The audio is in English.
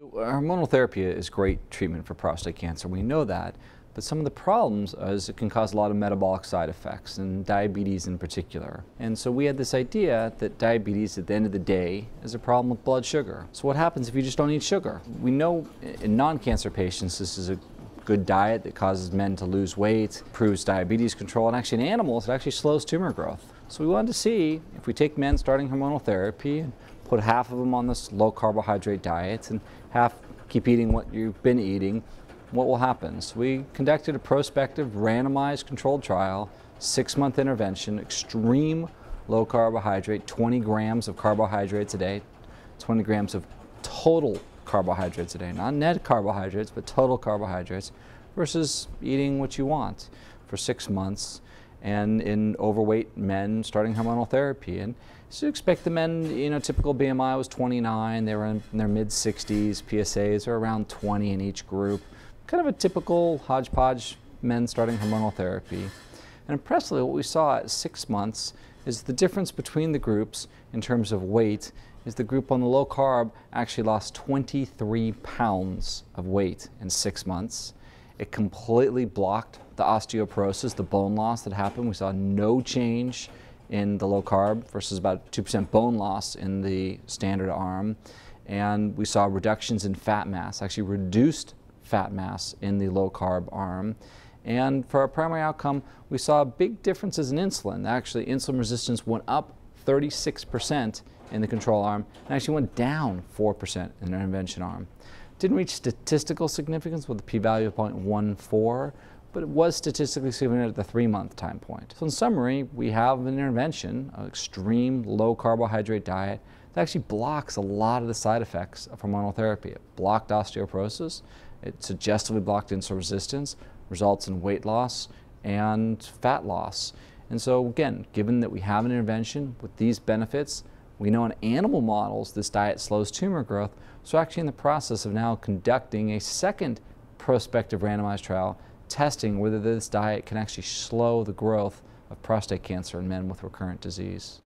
Hormonal therapy is great treatment for prostate cancer. We know that. But some of the problems is it can cause a lot of metabolic side effects and diabetes in particular. And so we had this idea that diabetes at the end of the day is a problem with blood sugar. So what happens if you just don't eat sugar? We know in non-cancer patients this is a good diet that causes men to lose weight, improves diabetes control, and actually in animals it actually slows tumor growth. So we wanted to see if we take men starting hormonal therapy and put half of them on this low carbohydrate diet and half keep eating what you've been eating, what will happen? So we conducted a prospective randomized controlled trial, six month intervention, extreme low carbohydrate, 20 grams of carbohydrates a day, 20 grams of total carbohydrates a day, not net carbohydrates, but total carbohydrates, versus eating what you want for six months and in overweight men starting hormonal therapy. And so you expect the men, you know, typical BMI was 29, they were in, their mid 60s, PSAs are around 20 in each group. Kind of a typical hodgepodge men starting hormonal therapy. And impressively, what we saw at six months is the difference between the groups in terms of weight is the group on the low carb actually lost 23 pounds of weight in six months. It completely blocked the osteoporosis, the bone loss that happened. We saw no change in the low carb versus about 2% bone loss in the standard arm. And we saw reductions in fat mass, actually reduced fat mass in the low carb arm. And for our primary outcome, we saw big differences in insulin. Actually, insulin resistance went up 36% in the control arm and actually went down 4% in the intervention arm. Didn't reach statistical significance with a p-value of 0.14, but it was statistically significant at the three-month time point. So in summary, we have an intervention, an extreme low carbohydrate diet that actually blocks a lot of the side effects of hormonal therapy. It blocked osteoporosis, it suggestively blocked insulin resistance, results in weight loss and fat loss. And so again, given that we have an intervention with these benefits, we know in animal models this diet slows tumor growth, so actually in the process of now conducting a second prospective randomized trial testing whether this diet can actually slow the growth of prostate cancer in men with recurrent disease.